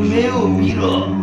の目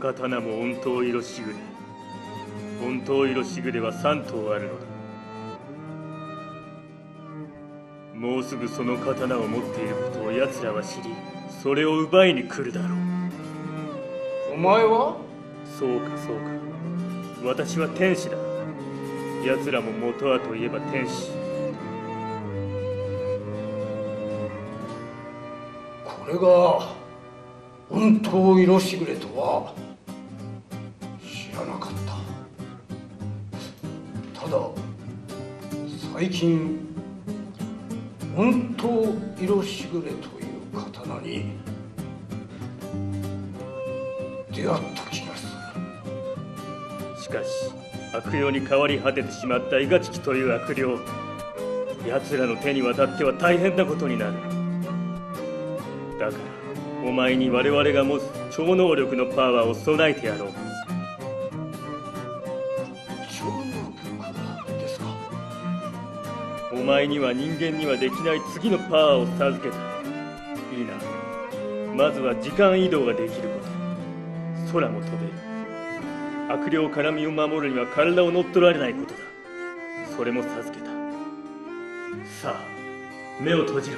刀も御頭色しぐれ御頭色しぐれは3頭あるのだ。もうすぐその刀を持っていることを奴らは知りそれを奪いに来るだろう。お前は？そうかそうか。私は天使だ。奴らも元はといえば天使。これが本当色しぐれとは知らなかった。ただ最近本当色しぐれという刀に出会った気がする。しかし悪霊に変わり果ててしまった伊賀チという悪霊奴らの手に渡っては大変なことになる。だからお前に我々が持つ超能力のパワーを備えてやろう。超能力ですか？お前には人間にはできない次のパワーを授けた。いいな。まずは時間移動ができること。空も飛べ。る悪霊から身を守るには体を乗っ取られないことだ。それも授けた。さあ目を閉じろ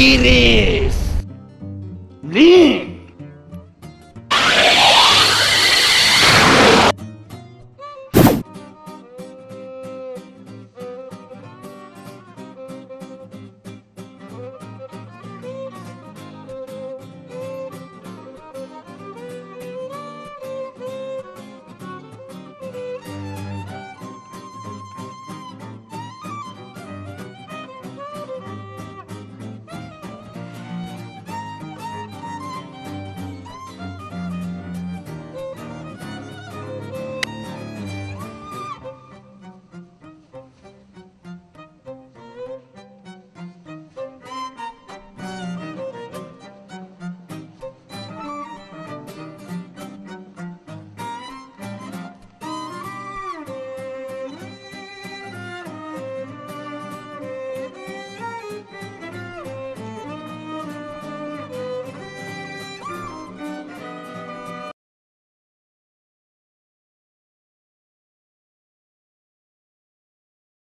Pires! Link!